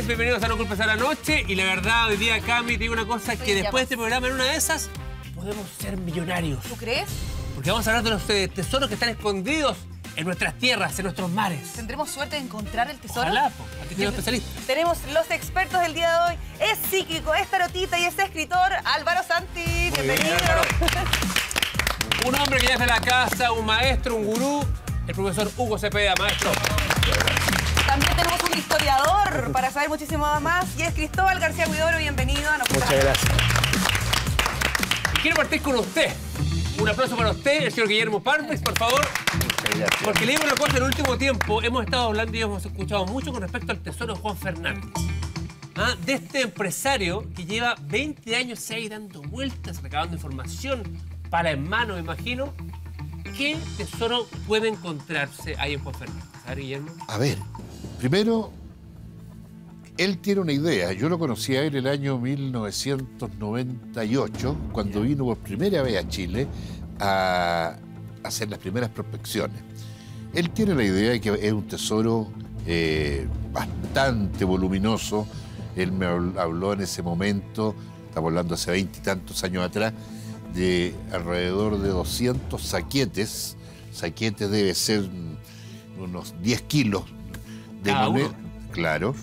noches, bienvenidos a No Culpes a la Noche. Y la verdad, hoy día, Cami, te digo una cosa, que después de este programa, en una de esas, podemos ser millonarios. ¿Tú crees? Porque vamos a hablar de los eh, tesoros que están escondidos en nuestras tierras, en nuestros mares. ¿Tendremos suerte de encontrar el tesoro? Ojalá, po. Aquí tiene especialista. Tenemos los expertos del día de hoy. Es psíquico, es tarotita y es escritor Álvaro Santi. bien, Bienvenido. Álvaro. Un hombre que ya es de la casa, un maestro, un gurú, el profesor Hugo Cepeda, maestro. También tenemos un historiador para saber muchísimo más y es Cristóbal García Huidoro. Bienvenido a Muchas gracias. Y quiero partir con usted. Un aplauso para usted, el señor Guillermo Parmes, por favor. Muchas gracias. Porque le digo una cosa, en el último tiempo hemos estado hablando y hemos escuchado mucho con respecto al tesoro de Juan Fernández. Ah, De este empresario que lleva 20 años ahí dando vueltas, recabando información, para en mano, me imagino. ¿Qué tesoro puede encontrarse ahí en Juan Fernández? A ver, Guillermo. A ver, primero, él tiene una idea. Yo lo conocí a él el año 1998, cuando vino por primera vez a Chile a hacer las primeras prospecciones. Él tiene la idea de que es un tesoro eh, bastante voluminoso. Él me habl- habló en ese momento, estamos hablando hace veintitantos años atrás, de alrededor de 200 saquetes. Saquete debe ser unos 10 kilos de Cada moneda. uno. Claro.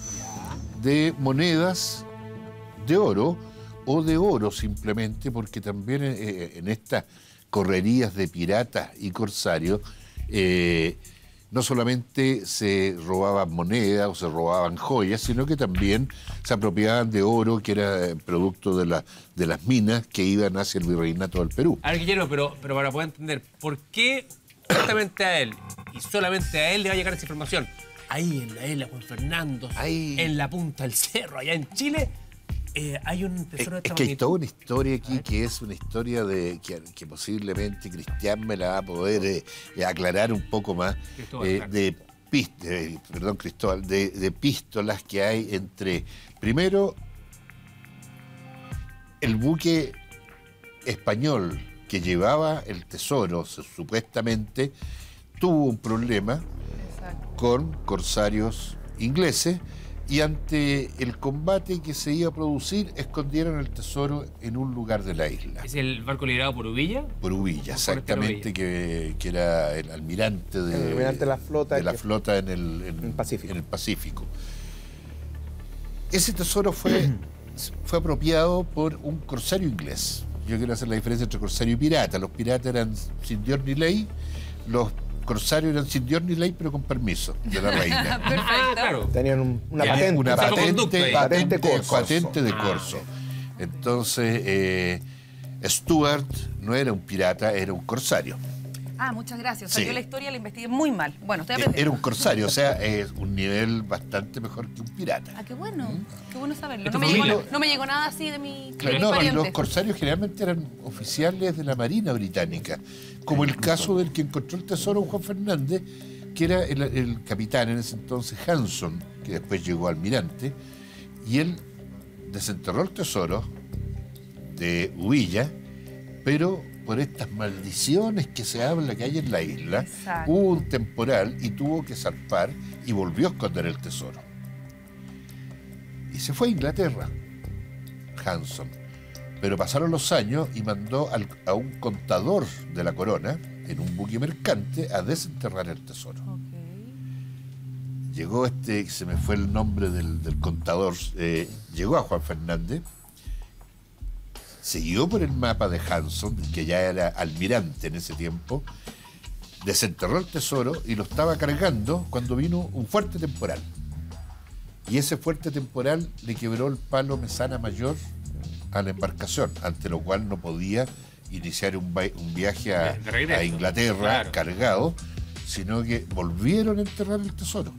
De monedas de oro o de oro simplemente, porque también eh, en estas correrías de piratas y corsarios eh, no solamente se robaban monedas o se robaban joyas, sino que también se apropiaban de oro que era eh, producto de, la- de las minas que iban hacia el virreinato del Perú. A ver, Guillermo, pero, pero para poder entender, ¿por qué justamente a él y solamente a él le va a llegar esa información? Ahí en la isla Juan Fernando, Ahí. en la punta del cerro, allá en Chile, eh, hay un Es, tesoro de es que hay toda una historia aquí que es una historia de que, que posiblemente Cristian me la va a poder eh, eh, aclarar un poco más eh, de, eh, perdón Cristóbal de, de pístolas que hay entre primero el buque español que llevaba el tesoro su- supuestamente tuvo un problema. Con corsarios ingleses y ante el combate que se iba a producir escondieron el tesoro en un lugar de la isla, ¿Es el barco liderado por Uvilla? por Uvilla, exactamente, que, que era el almirante de, El almirante de la flota de la que- flota en el, en- Pacífico. en el Pacífico. Ese tesoro fue, fue apropiado por un corsario inglés. Yo quiero hacer la diferencia entre corsario y pirata. Los piratas eran sin Dios ni ley, los corsarios eran sin Dios ni ley, pero con permiso de la reina. Ah, claro. Tenían un- una Ya, patente. una patente, patente, Patente corso. patente de Ah, corso. Entonces, eh, Stuart no era un pirata, era un corsario. Ah, muchas gracias. O sea, Sí. yo la historia la investigué muy mal. Bueno, estoy Eh, aprendiendo. Era un corsario, o sea, es un nivel bastante mejor que un pirata. Ah, qué bueno. Qué bueno saberlo. ¿Esto No me, llegó, no me llegó nada así de mi, de Claro, no, parientes. los corsarios generalmente eran oficiales de la Marina Británica, como el caso del que encontró el tesoro Juan Fernández, que era el, el capitán en ese entonces Hanson, que después llegó almirante, y él desenterró el tesoro de Huilla, pero por estas maldiciones que se habla que hay en la isla, Exacto. hubo un temporal y tuvo que zarpar y volvió a esconder el tesoro. Y se fue a Inglaterra, Hanson. Pero pasaron los años y mandó al- a un contador de la corona, en un buque mercante, a desenterrar el tesoro. Llegó este, se me fue el nombre del, del contador, eh, llegó a Juan Fernández, siguió por el mapa de Hanson, que ya era almirante en ese tiempo, desenterró el tesoro y lo estaba cargando cuando vino un fuerte temporal. Y ese fuerte temporal le quebró el palo mesana mayor a la embarcación, ante lo cual no podía iniciar un, viaje a, Inglaterra Claro. cargado, sino que volvieron a enterrar el tesoro.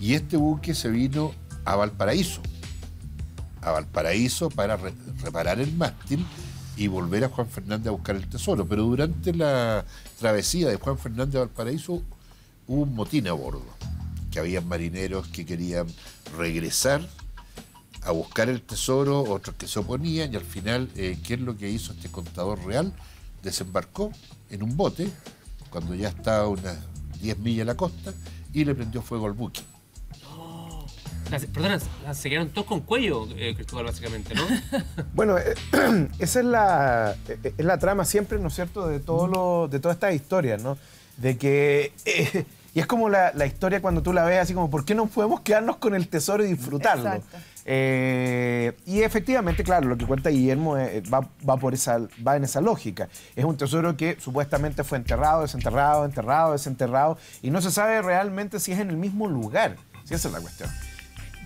Y este buque se vino a Valparaíso, a Valparaíso para re- reparar el mástil y volver a Juan Fernández a buscar el tesoro. Pero durante la travesía de Juan Fernández a Valparaíso hubo un motín a bordo, que había marineros que querían regresar a buscar el tesoro, otros que se oponían, y al final, eh, ¿qué es lo que hizo este contador real? Desembarcó en un bote, cuando ya estaba unas 10 millas a la costa, y le prendió fuego al buque. Perdona, se quedaron todos con cuello, eh, Cristóbal, básicamente, ¿no? Bueno, eh, esa es la, eh, es la trama siempre, ¿no es cierto?, de, todo lo, de todas estas historias, ¿no? De que... eh, y es como la, la historia cuando tú la ves, así como, ¿por qué no podemos quedarnos con el tesoro y disfrutarlo? Eh, y efectivamente, claro, lo que cuenta Guillermo eh, va, va por esa, va en esa lógica. Es un tesoro que supuestamente fue enterrado, desenterrado, enterrado, desenterrado, y no se sabe realmente si es en el mismo lugar. Si esa es la cuestión.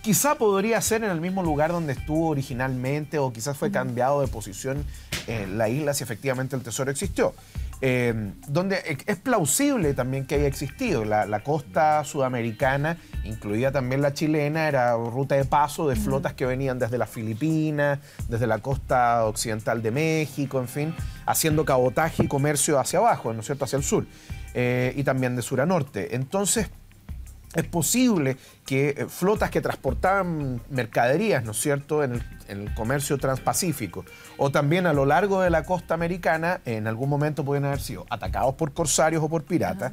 Quizá podría ser en el mismo lugar donde estuvo originalmente o quizás fue cambiado de posición en la isla si efectivamente el tesoro existió. Eh, donde es plausible también que haya existido. La, la costa sudamericana, incluida también la chilena, era ruta de paso de flotas que venían desde las Filipinas, desde la costa occidental de México, en fin, haciendo cabotaje y comercio hacia abajo, ¿no es cierto?, hacia el sur, eh, y también de sur a norte. Entonces, es posible que eh, flotas que transportaban mercaderías, ¿no es cierto?, en el, en el comercio transpacífico, o también a lo largo de la costa americana, en algún momento pueden haber sido atacados por corsarios o por piratas,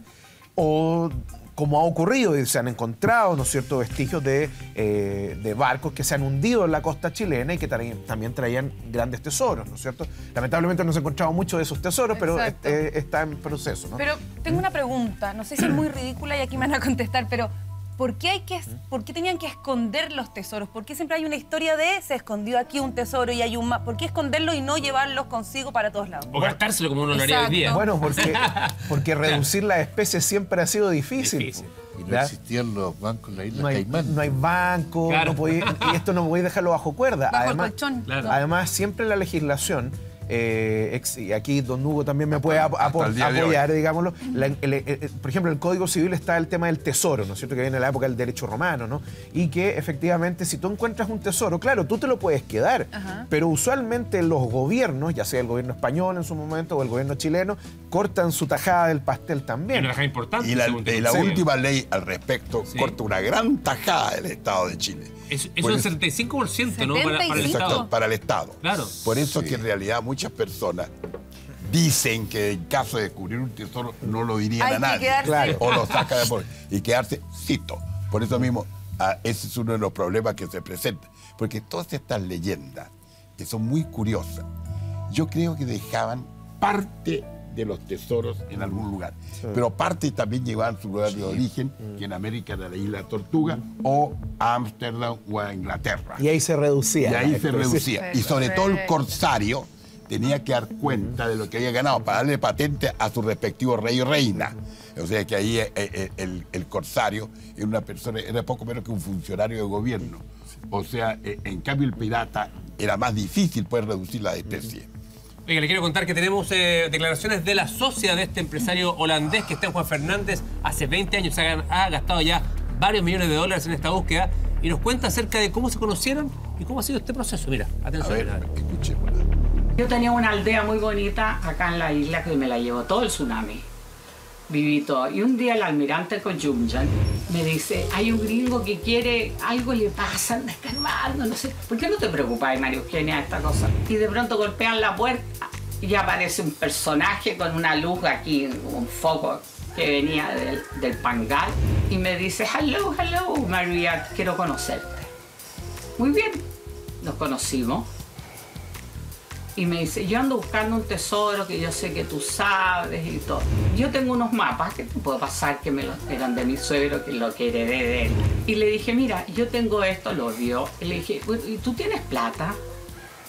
o como ha ocurrido, y se han encontrado, ¿no es cierto?, vestigios de, eh, de barcos que se han hundido en la costa chilena y que tra- también traían grandes tesoros, ¿no es cierto? Lamentablemente no se ha encontrado mucho de esos tesoros, pero eh, está en proceso, ¿no? Pero tengo una pregunta, no sé si es muy ridícula y aquí me van a contestar, pero ¿por qué, hay que, ¿por qué tenían que esconder los tesoros? ¿Por qué siempre hay una historia de se escondió aquí un tesoro y hay un más? ¿Por qué esconderlo y no llevarlos consigo para todos lados? O gastárselo como uno lo haría hoy día. Bueno, porque, porque reducir las especies siempre ha sido difícil. Difícil. Y no existían los bancos en la isla No hay, Caimán. no hay banco, Claro. no podéis- y esto no podéis dejarlo bajo cuerda. Bajo el además, colchón. Claro. además, siempre la legislación, eh, ex- y aquí don Hugo también me puede ap- apoyar, digámoslo. La- el- el- el- por ejemplo, en el Código Civil está el tema del tesoro, ¿no es cierto? Que viene de la época del derecho romano, ¿no? Y que efectivamente, si tú encuentras un tesoro, claro, tú te lo puedes quedar, Ajá. pero usualmente los gobiernos, ya sea el gobierno español en su momento o el gobierno chileno, cortan su tajada del pastel Y también. una tajada importante. Y la, y última ley al respecto Sí. corta una gran tajada del Estado de Chile. Es, es un eso- 75%, ¿no? Para, para el 75. Estado. Para el Estado. Claro. Por eso que en realidad muchas personas dicen que en caso de descubrir un tesoro no lo dirían Hay a nadie. Claro. O lo saca de por y quedarse cito. Por eso mismo, ah, ese es uno de los problemas que se presenta. Porque todas estas leyendas, que son muy curiosas, yo creo que dejaban parte de los tesoros en algún lugar. Pero parte también llevaban su lugar de origen, que en América era la isla Tortuga, o a Ámsterdam o a Inglaterra. Y ahí se reducía. Y ahí se reducía. Y sobre todo el corsario tenía que dar cuenta de lo que había ganado para darle patente a su respectivo rey o reina. O sea que ahí eh, eh, el, el corsario era una persona, era poco menos que un funcionario de gobierno. O sea, eh, en cambio el pirata era más difícil poder reducir la especie. Oiga, le quiero contar que tenemos eh, declaraciones de la socia de este empresario holandés que está en Juan Fernández. Hace 20 años ha, ha gastado ya varios millones de dólares en esta búsqueda y nos cuenta acerca de cómo se conocieron y cómo ha sido este proceso. Mira, A atención. ver, escuchémosla. Yo tenía una aldea muy bonita acá en la isla que me la llevó todo el tsunami. Viví todo. Y un día el almirante Koyumjan me dice, hay un gringo que quiere, algo le pasa, anda escarbando, no sé. ¿Por qué no te preocupas, María Eugenia, de esta cosa? Y de pronto golpean la puerta y aparece un personaje con una luz aquí, un foco que venía del, del pangal y me dice, hello, hello, María, quiero conocerte. Muy bien, nos conocimos y me dice, yo ando buscando un tesoro que yo sé que tú sabes y todo. Yo tengo unos mapas que te puedo pasar que me los eran de mi suegro, que lo que de él. Y le dije, mira, yo tengo esto, lo vio. Y le dije, "Bueno, ¿y tú tienes plata?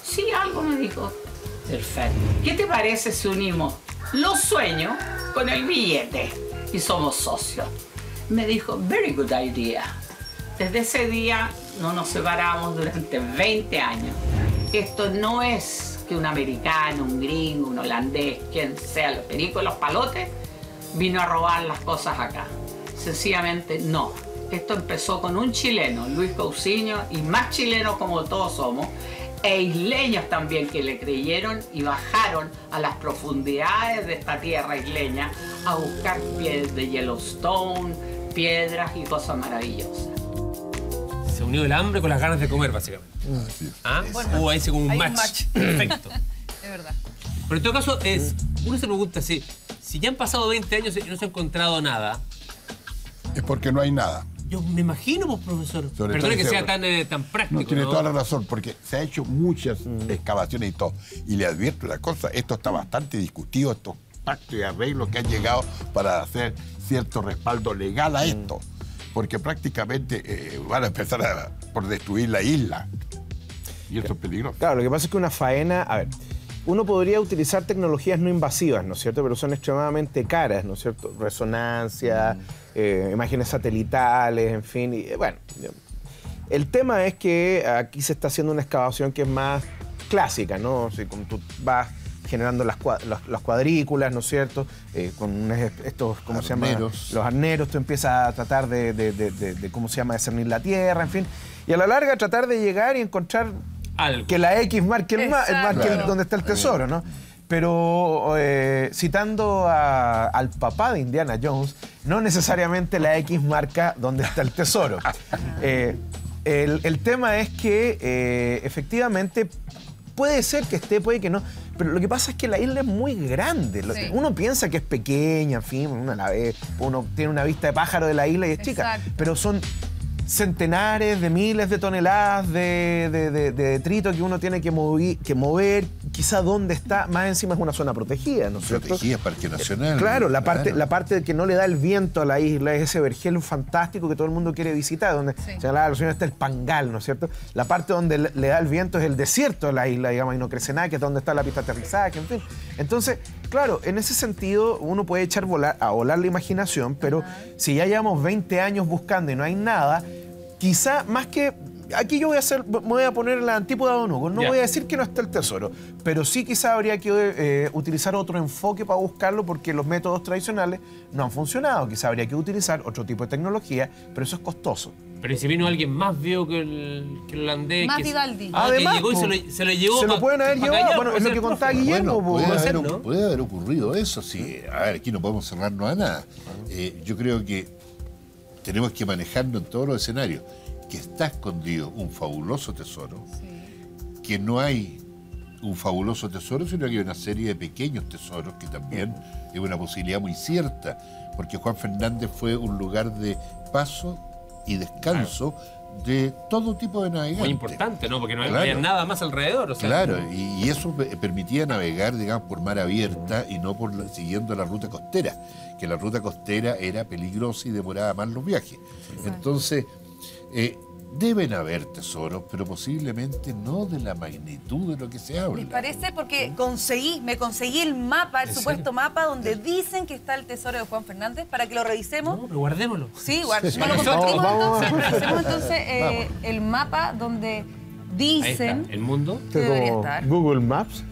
Sí, algo me dijo. Perfecto. ¿Qué te parece si unimos los sueños con el billete y somos socios? Me dijo, very good idea. Desde ese día no nos separamos durante 20 años. Esto no es que un americano, un gringo, un holandés, quien sea, los pericos, los palotes, vino a robar las cosas acá. Sencillamente no. Esto empezó con un chileno, Luis Cousiño, y más chilenos como todos somos, e isleños también que le creyeron y bajaron a las profundidades de esta tierra isleña a buscar pies de Yellowstone, piedras y cosas maravillosas. Se unió el hambre con las ganas de comer, básicamente. ¿Ah? Hubo ahí como un Hay un match. Perfecto. Es verdad. Pero en todo caso, es, uno se pregunta si, si ya han pasado 20 años y no se ha encontrado nada, Es porque no hay nada. Yo me imagino, pues, profesor. Sobre Perdone que ese- sea tan, eh, tan práctico. No, tiene ¿no? toda la razón, porque se ha hecho muchas excavaciones y todo. Y le advierto una cosa, esto está bastante discutido, estos pactos y arreglos que han llegado para hacer cierto respaldo legal a esto. Porque prácticamente eh, van a empezar a- por destruir la isla. Y esto es peligroso. Claro, lo que pasa es que una faena, a ver, uno podría utilizar tecnologías no invasivas, ¿no es cierto? Pero son extremadamente caras, ¿no es cierto? Resonancia, eh, imágenes satelitales, en fin. Y, bueno, el tema es que aquí se está haciendo una excavación que es más clásica, ¿no? O sea, como tú vas generando las, las- las cuadrículas, ¿no es cierto? Eh, con unos- estos, ¿cómo se llama? Arneros. Los arneros, tú empiezas a tratar de, de- de- de- de, ¿cómo se llama?, discernir la tierra, en fin. Y a la larga tratar de llegar y encontrar Algo. que la X marque, el ma- marque el- Claro. donde está el tesoro, ¿no? Pero eh, citando a- al papá de Indiana Jones, no necesariamente la X marca donde está el tesoro. Eh, el, el tema es que eh, efectivamente puede ser que esté, puede que no. Pero lo que pasa es que la isla es muy grande. Sí. Uno piensa que es pequeña, en fin, uno la ve, uno tiene una vista de pájaro de la isla y es chica. Exacto. Pero son centenares de miles de toneladas de, de- de- de detrito que uno tiene que, movi- que mover. Quizá dónde está, más encima es una zona protegida, ¿no es cierto? Protegida, Parque Nacional. Claro, la parte, la parte que no le da el viento a la isla es ese vergel fantástico que todo el mundo quiere visitar, donde Sí. se señores, está el Pangal, ¿no es cierto? La parte donde le, da el viento es el desierto de la isla, digamos, y no crece nada, que es donde está la pista de aterrizaje, en fin. Entonces, claro, en ese sentido uno puede echar volar, a volar la imaginación, pero si ya llevamos 20 años buscando y no hay nada, quizá más que... Aquí yo voy a hacer, me voy a poner la antípoda de Don Hugo. No voy a decir que no está el tesoro, pero sí quizá habría que eh, utilizar otro enfoque para buscarlo porque los métodos tradicionales no han funcionado. Quizá habría que utilizar otro tipo de tecnología, pero eso es costoso. Pero ¿y si vino alguien más vio que el, que el holandés. Más que, Vivaldi. Ah, Además, que llegó y se lo, se lo llevó. se lo pueden haber llevado, callar, bueno, puede es lo que contaba Guillermo. Bueno, puede, haber, ser, ¿no? puede haber ocurrido eso, sí. A ver, aquí no podemos cerrarnos a nada. Eh, yo creo que tenemos que manejarlo en todos los escenarios. Que está escondido un fabuloso tesoro, que no hay un fabuloso tesoro, sino que hay una serie de pequeños tesoros que también es una posibilidad muy cierta, porque Juan Fernández fue un lugar de paso y descanso de todo tipo de navegantes. Muy importante, ¿no? Porque no Claro. había nada más alrededor. O sea, Claro, y, y eso pe- permitía navegar, digamos, por mar abierta y no por la- siguiendo la ruta costera, que la ruta costera era peligrosa y demoraba más los viajes. Entonces, eh, deben haber tesoros, pero posiblemente no de la magnitud de lo que se habla. ¿Les parece? Porque conseguí, me conseguí el mapa, el ¿En supuesto mapa donde dicen que está el tesoro de Juan Fernández para que lo revisemos. No, pero guardémoslo. Sí, no lo compartimos vamos. entonces. Revisemos entonces eh, el mapa donde Ahí dicen. está. El mundo. que debería estar. Google Maps.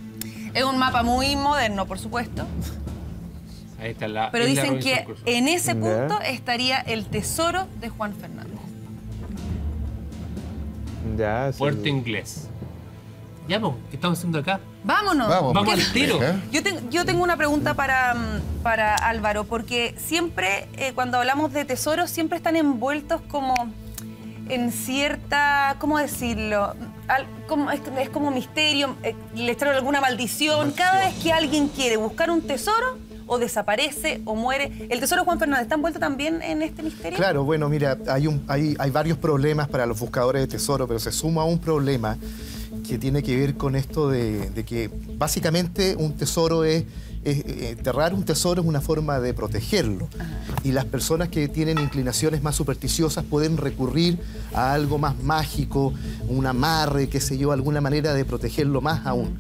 Es un mapa muy moderno, por supuesto. Ahí está la. Pero dicen que en ese punto estaría el tesoro de Juan Fernández. Ya, sí. Puerto Inglés. Ya, pues, ¿qué estamos haciendo acá? Vámonos. Vamos, Vamos al tiro. ¿eh? Yo, tengo- yo tengo una pregunta para, para Álvaro, porque siempre eh, cuando hablamos de tesoros, siempre están envueltos como en cierta, ¿cómo decirlo? Al- como- es, es como misterio, eh, le trae alguna maldición. Cada vez que alguien quiere buscar un tesoro, o desaparece, o muere. ¿El tesoro Juan Fernández está envuelto también en este misterio? Claro, bueno, mira, hay, un, hay, hay varios problemas para los buscadores de tesoro, pero se suma un problema que tiene que ver con esto de, de que básicamente un tesoro es, eh, enterrar un tesoro es una forma de protegerlo. Y las personas que tienen inclinaciones más supersticiosas pueden recurrir a algo más mágico, un amarre, qué sé yo, alguna manera de protegerlo más aún.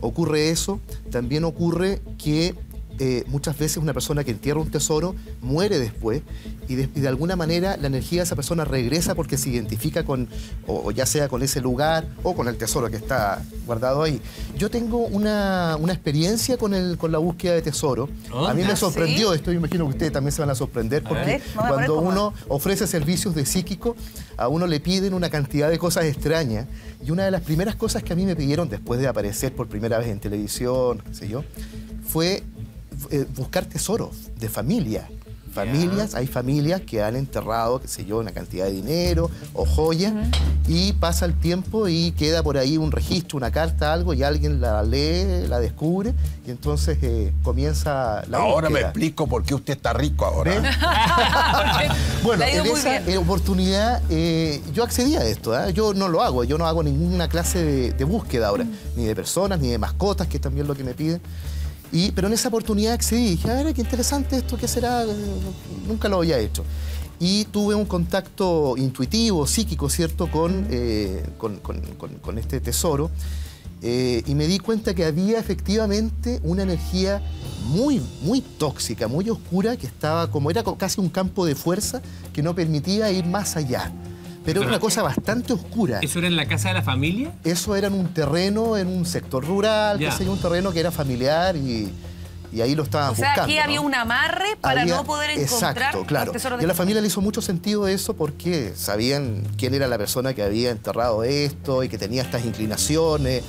Ocurre eso, también ocurre que eh, muchas veces una persona que entierra un tesoro muere después y de, y de alguna manera la energía de esa persona regresa porque se identifica con, o, o ya sea con ese lugar o con el tesoro que está guardado ahí. Yo tengo una, una experiencia con, el, con la búsqueda de tesoro. Oh, a mí ¿ah, me sí? sorprendió esto, yo imagino que ustedes también se van a sorprender porque cuando uno ofrece servicios de psíquico, a uno le piden una cantidad de cosas extrañas y una de las primeras cosas que a mí me pidieron después de aparecer por primera vez en televisión, qué sé yo, fue eh, buscar tesoros de familia. Familias, hay familias que han enterrado, qué sé yo, una cantidad de dinero o joyas y pasa el tiempo y queda por ahí un registro, una carta, algo y alguien la lee, la descubre y entonces eh, comienza la Ahora me explico por qué usted está rico ahora. Bueno, en esa bien. eh, oportunidad eh, yo accedí a esto. ¿eh? Yo no lo hago, yo no hago ninguna clase de, de búsqueda ahora, ni de personas, ni de mascotas, que es también lo que me piden. Y, pero en esa oportunidad accedí y dije, a ver, qué interesante esto, ¿qué será? Nunca lo había hecho. Y tuve un contacto intuitivo, psíquico, ¿cierto?, con, eh, con, con- con- con este tesoro. Eh, y me di cuenta que había efectivamente una energía muy, muy tóxica, muy oscura, que estaba como, era casi un campo de fuerza que no permitía ir más allá. Pero era una cosa bastante oscura. ¿Eso era en la casa de la familia? Eso era en un terreno, en un sector rural, Ya. qué sé yo, un terreno que era familiar y, y ahí lo estaban O sea, buscando. aquí ¿no? había un amarre para Había- no poder encontrar Exacto, claro. los tesoros Y de a la familia le hizo mucho sentido eso porque sabían quién era la persona que había enterrado esto y que tenía estas inclinaciones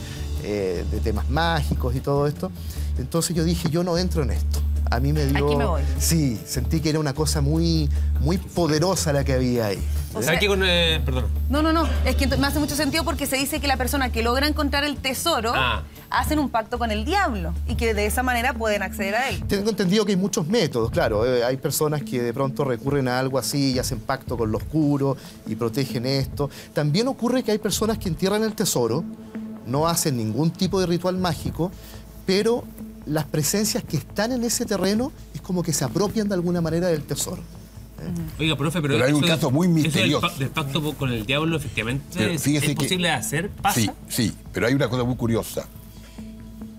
eh, de temas mágicos y todo esto. Entonces yo dije, yo no entro en esto. A mí me dio... Aquí me voy. Sí, sentí que era una cosa muy, muy poderosa la que había ahí. O ¿Sabes sea- qué con.? eh, perdón. No, no, no. Es que me hace mucho sentido porque se dice que la persona que logra encontrar el tesoro Ah. hacen un pacto con el diablo y que de esa manera pueden acceder a él. Tengo entendido que hay muchos métodos, claro. eh, hay personas que de pronto recurren a algo así y hacen pacto con lo oscuro y protegen esto. También ocurre que hay personas que entierran el tesoro, no hacen ningún tipo de ritual mágico, pero las presencias que están en ese terreno es como que se apropian de alguna manera del tesoro. Oiga, profe, pero. Pero hay un eso- caso muy eso del misterioso. pa- Del, pacto con el diablo, efectivamente, Pero es, fíjese es que- posible de hacer. ¿Pasa? Sí, sí, pero hay una cosa muy curiosa.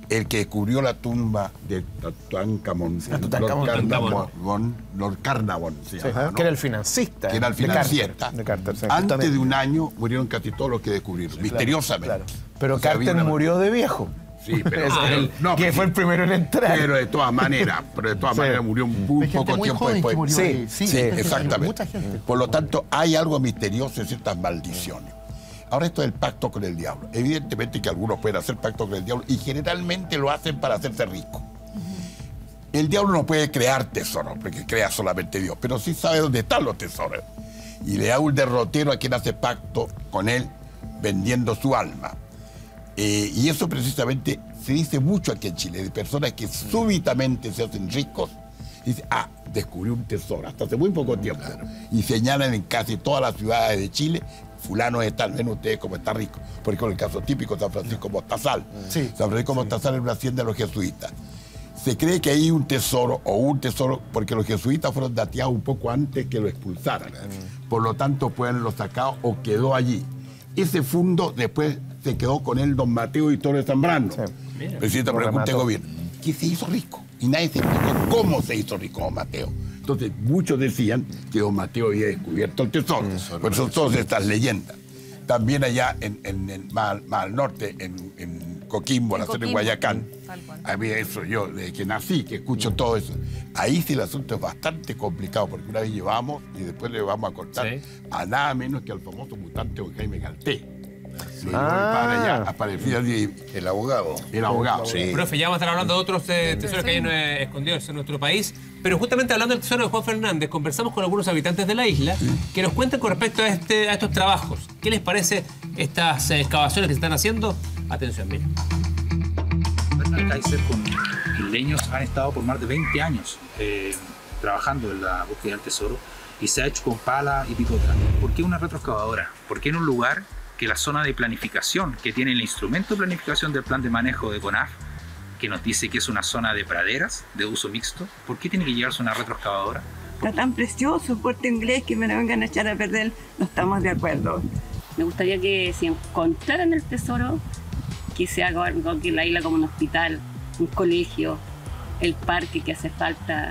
El que descubrió la tumba de Tutankamón, Lord. Carnarvon, Lord Carnarvon se Sí. Que era el financista. que era el de Carter, financista. De Carter, sí. Antes de un año murieron casi todos los que descubrieron, misteriosamente. claro. Pero O sea, había Carter una- murió de viejo. Sí, pero, Es pero- el- no, que pero fue sí. el primero en entrar. Pero de todas maneras, pero de todas Sí. maneras murió un poco muy tiempo después. murió Sí, ahí. Sí, gente- exactamente. Mucha gente. Por lo tanto, hay algo misterioso en ciertas maldiciones. Ahora esto del pacto con el diablo. Evidentemente que algunos pueden hacer pacto con el diablo y generalmente lo hacen para hacerse ricos. El diablo no puede crear tesoros, porque crea solamente Dios, pero sí sabe dónde están los tesoros. Y le da un derrotero a quien hace pacto con él vendiendo su alma. Eh, y eso precisamente se dice mucho aquí en Chile, de personas que súbitamente se hacen ricos y dicen, ah, descubrí un tesoro, hasta hace muy poco tiempo. Y señalan en casi todas las ciudades de Chile, fulano es tal, ven ustedes cómo está rico. Por ejemplo, el caso típico San Francisco Mostazal. Sí. San Francisco Mostazal es una hacienda de los jesuitas. Se cree que hay un tesoro o un tesoro porque los jesuitas fueron dateados un poco antes que lo expulsaran. Por lo tanto, pueden haberlo sacado o quedó allí. Ese fondo después se quedó con él don Mateo y Torres Zambrano, presidente Junta de remató. Gobierno, que se hizo rico. Y nadie se explicó cómo se hizo rico don Mateo. Entonces, muchos decían que don Mateo había descubierto el tesoro. Por eso todas estas leyendas. También allá en, en- en- más, al- más al norte, en, en Coquimbo, En la zona de. Guayacán. Tal cual. A mí eso, yo desde que nací, que escucho todo eso. Ahí sí el asunto es bastante complicado, porque una vez llevamos y después le vamos a cortar Sí. a nada menos que al famoso mutante don Jaime Galté. Llevó Ah. el padre allá, aparecía allí, El abogado. el abogado. Profe, ya vamos a estar hablando de otros eh, tesoros que hay eh, escondidos en nuestro país. Pero justamente hablando del tesoro de Juan Fernández, conversamos con algunos habitantes de la isla que nos cuentan con respecto a, este, a estos trabajos. ¿Qué les parece estas eh, excavaciones que se están haciendo? Atención, miren. Con isleños han estado por más de 20 años eh, trabajando en la búsqueda del tesoro y se ha hecho con pala y picota. ¿Por qué una retroexcavadora? ¿Por qué en un lugar que la zona de planificación, que tiene el instrumento de planificación del plan de manejo de CONAF, que nos dice que es una zona de praderas de uso mixto, ¿por qué tiene que llevarse una retroexcavadora? Está tan precioso el puerto inglés que me lo vengan a echar a perder, no estamos de acuerdo. Me gustaría que si encontraran el tesoro, que se haga algo aquí en la isla como un hospital, un colegio, el parque que hace falta,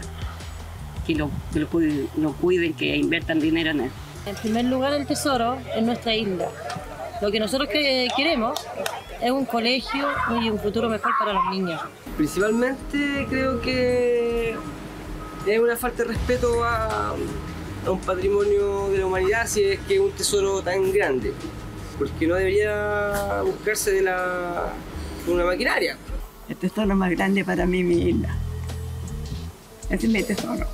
que lo, que lo, cuiden, lo cuiden, que inviertan dinero en él. En primer lugar, el tesoro en nuestra isla. Lo que nosotros que queremos es un colegio y un futuro mejor para los niños. Principalmente creo que es una falta de respeto a, a un patrimonio de la humanidad si es que es un tesoro tan grande. Porque no debería buscarse de, la, de una maquinaria. El tesoro más grande para mí, mi isla. Ese es mi tesoro.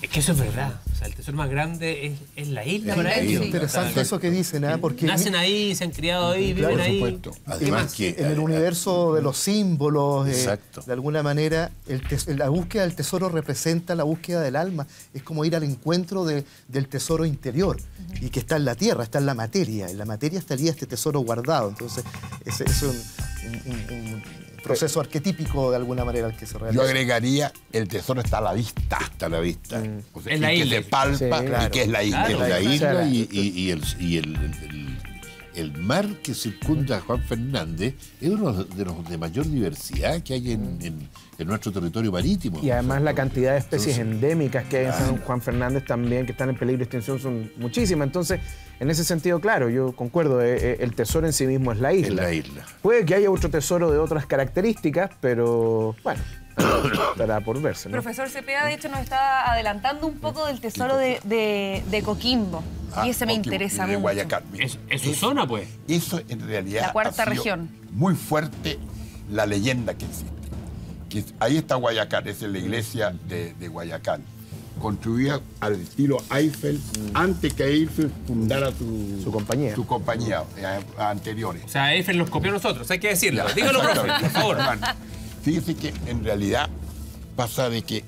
Es que eso es verdad. O sea, el tesoro más grande es, es la isla Es para ellos. interesante eso que dicen, ¿ah? porque Nacen ahí, se han criado ahí, Claro, viven por ahí. supuesto. ¿Qué Además que en el universo de los símbolos, eh, Exacto. de alguna manera, el la búsqueda del tesoro representa la búsqueda del alma. Es como ir al encuentro de- del tesoro interior y que está en la tierra, está en la materia. En la materia estaría este tesoro guardado. Entonces, es un, un- un- un proceso arquetípico de alguna manera al que se realiza. Yo agregaría, el tesoro está a la vista. está a la vista. O sea, Es la isla. que se palpa Sí, y que es la isla. Claro. Es la isla Claro. y, y- y el, y el- el- el mar que circunda a Juan Fernández es uno de los de mayor diversidad que hay en, en- en nuestro territorio marítimo. Y además la cantidad de especies Entonces, endémicas que hay en San Juan Fernández también, que están en peligro de extinción, son muchísimas. Entonces, en ese sentido, claro, yo concuerdo, eh, eh, el tesoro en sí mismo es la Es isla. la isla. Puede que haya otro tesoro de otras características, pero bueno, estará por verse. ¿no? Profesor Cepeda, de hecho, nos está adelantando un poco del tesoro de, de- de Coquimbo. Ah, y ese me Coquimbo, interesa de mucho. Guayacán. Es, es su zona, pues. Eso en realidad La cuarta ha sido región. muy fuerte la leyenda que existe. Que es- ahí está Guayacán, esa es la iglesia de, de Guayacán, construida al estilo Eiffel antes que Eiffel fundara su, Su compañía. Su compañía eh, anteriores. O sea, Eiffel nos copió a nosotros, hay que decirlo. Dígalo, profe, por favor. Hermano, Fíjese que en realidad pasa de que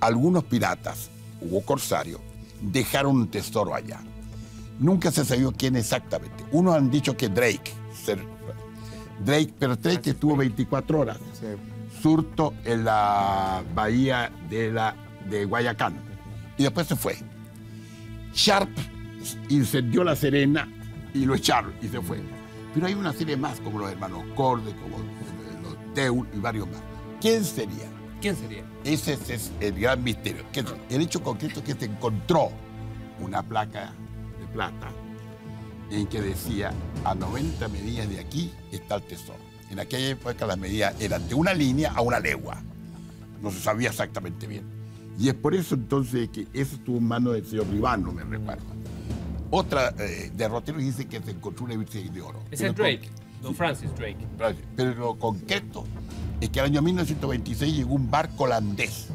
algunos piratas o corsarios dejaron un tesoro allá. Nunca se sabió quién exactamente. Unos han dicho que Drake. ser- Drake, pero Drake estuvo 24 horas. Surto en la bahía de, la, de Guayacán. Y después se fue. Sharp incendió la Serena y lo echaron y se fue. Pero hay una serie más, como los hermanos Corde, como Teul y varios más. ¿Quién sería? ¿Quién sería? Ese es el gran misterio. El hecho concreto es que se encontró una placa de plata en que decía a 90 medidas de aquí está el tesoro. En aquella época las medidas eran de una línea a una legua. No se sabía exactamente bien. Y es por eso entonces que eso estuvo en manos del señor Ribano, me recuerdo. Otra eh, derrotero dice que se encontró una virgen de oro. Es el Drake, Don Francis Drake. pero lo concreto es que al año 1926 llegó un barco holandés.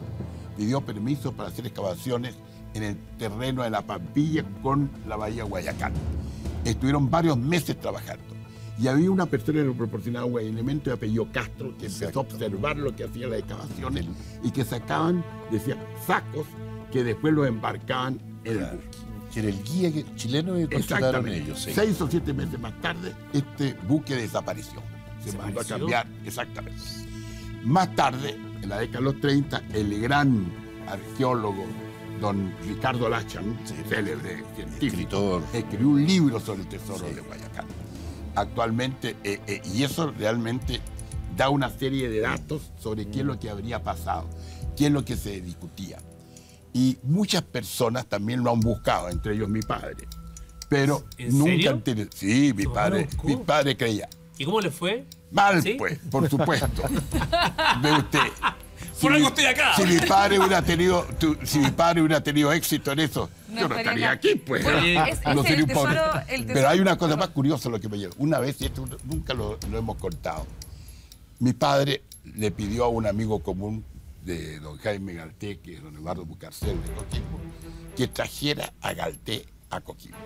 Pidió permiso para hacer excavaciones en el terreno de la Pampilla con la bahía Guayacán. Estuvieron varios meses trabajando. Y había una persona que le proporcionaba un elemento de apellido Castro que empezó a observar lo que hacían las excavaciones y que sacaban, decía, sacos que después los embarcaban en el buque. Que era el guía chileno que contrataron ellos. sí. Seis o siete meses más tarde, este buque desapareció. Se mandó a cambiar, exactamente. Más tarde, en la década de los 30, el gran arqueólogo don Ricardo Lachan, célebre científico, Escritor. escribió un libro sobre el tesoro Sí. de Guayacán. Actualmente, eh, eh, y eso realmente da una serie de datos sobre qué es lo que habría pasado, qué es lo que se discutía. Y muchas personas también lo han buscado, entre ellos mi padre. Pero ¿En nunca serio? han tenido. Sí, mi padre, mi padre creía. ¿Y cómo le fue? Mal, ¿Sí? pues, por supuesto. Ve usted. Por mi- algo estoy acá. Si mi padre hubiera tenido, tu- si mi padre hubiera tenido éxito en eso, No yo no estaría aquí, pues. Bueno, Oye, es- No ese sería el un pobre. tesoro- el Pero hay una cosa más curiosa lo que me llegó. Una vez, y esto nunca lo, lo hemos contado, mi padre le pidió a un amigo común de don Jaime Galté, que es don Eduardo Bucarcel de Coquimbo, que trajera a Galté a Coquimbo.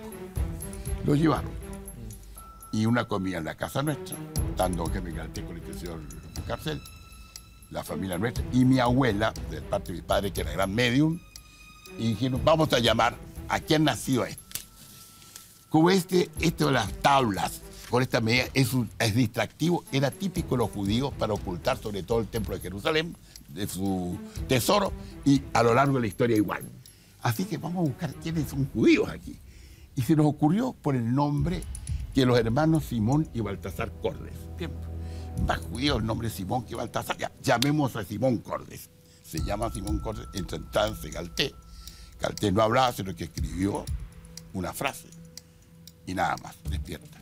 Lo llevaron. Y una comida en la casa nuestra, estando don Jaime Galté con el señor Bucarcel, la familia nuestra, y mi abuela, de parte de mi padre, que era gran medium, y dijeron, vamos a llamar a quién nació este. Como este, esto de las tablas, con esta medida, es, un- es distractivo, era típico de los judíos para ocultar sobre todo el templo de Jerusalén, de su tesoro, y a lo largo de la historia igual. Así que vamos a buscar quiénes son judíos aquí. Y se nos ocurrió por el nombre que los hermanos Simón y Baltasar Cordes. Bien, más judío el nombre Simón que Baltasar. Ya, llamemos a Simón Cordes. Se llama Simón Cordes, en trance Galté. Galté no hablaba, sino que escribió una frase y nada más, despierta.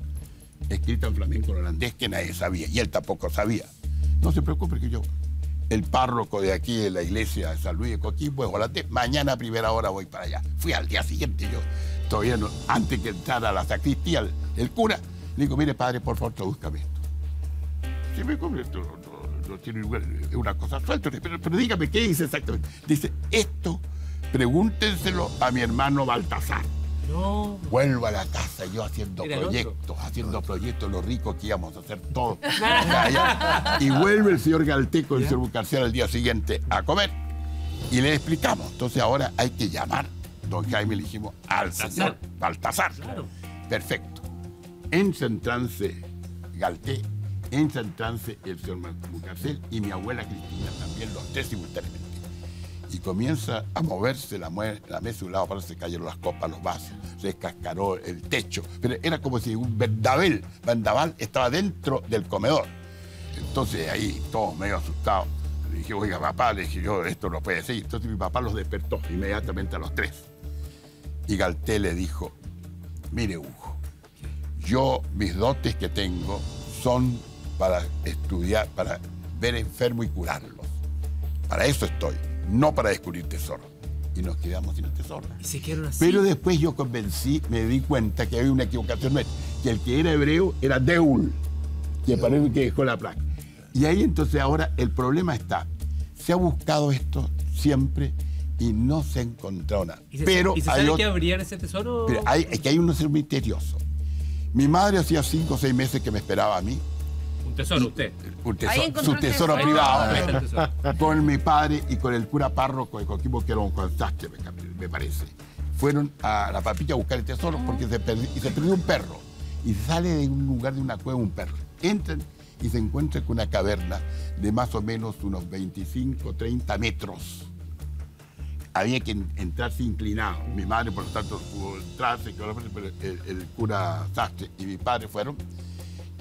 Escrita en flamenco holandés que nadie sabía y él tampoco sabía. No se preocupe que yo, el párroco de aquí de la iglesia de San Luis de Coquimbo es holandés, mañana a primera hora voy para allá. Fui al día siguiente yo, todavía antes que entrara a la sacristía, el, cura, le digo, mire padre, por favor, tradúzcame esto. Sí, me come, esto no, no tiene lugar, es una cosa suelta, pero, pero dígame qué dice exactamente. Dice, esto pregúntenselo a mi hermano Baltasar. No. Vuelvo a la casa, yo haciendo proyectos, haciendo proyectos, lo rico que íbamos a hacer todos. Ya. Y vuelve el señor Galteco, el señor Bucarcial al día siguiente a comer. Y le explicamos. Entonces ahora hay que llamar, don Jaime, le dijimos, al señor Baltasar. Perfecto. Entra en trance Galté, entra en trance el señor Bucarcel y mi abuela Cristina también, los tres simultáneamente. Y comienza a moverse la, la mesa de un lado para se cayeron las copas, los vasos, se descascaró el techo. Pero era como si un vendaval, vendaval estaba dentro del comedor. Entonces ahí, todos medio asustados, le dije, oiga, papá, le dije yo, esto no puede ser. Entonces mi papá los despertó inmediatamente a los tres. Y Galté le dijo, mire Hugo, yo mis dotes que tengo son para estudiar, para ver enfermo y curarlos. Para eso estoy, no para descubrir tesoros. Y nos quedamos sin el tesoro. Y se quedaron así. Pero después yo convencí, me di cuenta que había una equivocación nuestra, que el que era hebreo era Deul, que parece que dejó la placa. Y ahí entonces ahora el problema está, se ha buscado esto siempre y no se ha encontrado nada. ¿Y se, Pero ¿y se hay sabe otro- que habría en ese tesoro? pero hay, es que hay un ser misterioso. Mi madre hacía cinco o seis meses que me esperaba a mí, tesoro, usted. un tesoro- su tesoro tesoro. privado, Ahí está el tesoro. con mi padre y con el cura párroco de Coquimbo, que era un me, parece. Fueron a la papilla a buscar el tesoro porque se perdió, y se perdió un perro. Y sale de un lugar de una cueva un perro. Entran y se encuentran con una caverna de más o menos unos 25, 30 metros había que en- entrarse inclinado. Mi madre, por lo tanto, pudo entrarse, pero el, el cura Sastre y mi padre fueron.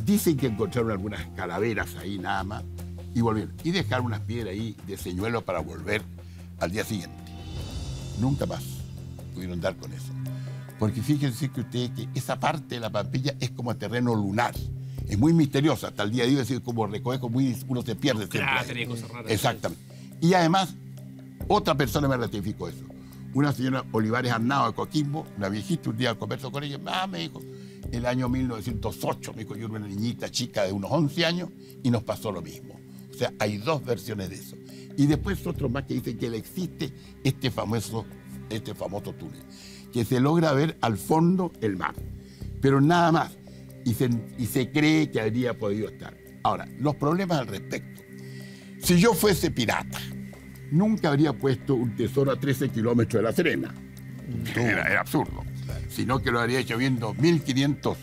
Dicen que encontraron algunas calaveras ahí nada más y volvieron. Y dejaron unas piedras ahí de señuelo para volver al día siguiente. Nunca más pudieron dar con eso. Porque fíjense que ustedes que esa parte de la Pampilla es como terreno lunar. Es muy misteriosa. Hasta el día de hoy es decir, como recoveco, muy, uno se pierde siempre. cráteres y cosas raras. Exactamente. Y además, otra persona me ratificó eso. Una señora Olivares Arnao de Coquimbo, una viejita, un día converso con ella, ah, me dijo, el año 1908, me era una niñita chica de unos 11 años y nos pasó lo mismo. O sea, hay dos versiones de eso. Y después otro más que dicen que existe este famoso, este famoso túnel, que se logra ver al fondo el mar, pero nada más. Y se, y se cree que habría podido estar. Ahora, los problemas al respecto. Si yo fuese pirata, nunca habría puesto un tesoro a 13 kilómetros de La Serena. Era, era absurdo. Sino que lo habría hecho viendo 1500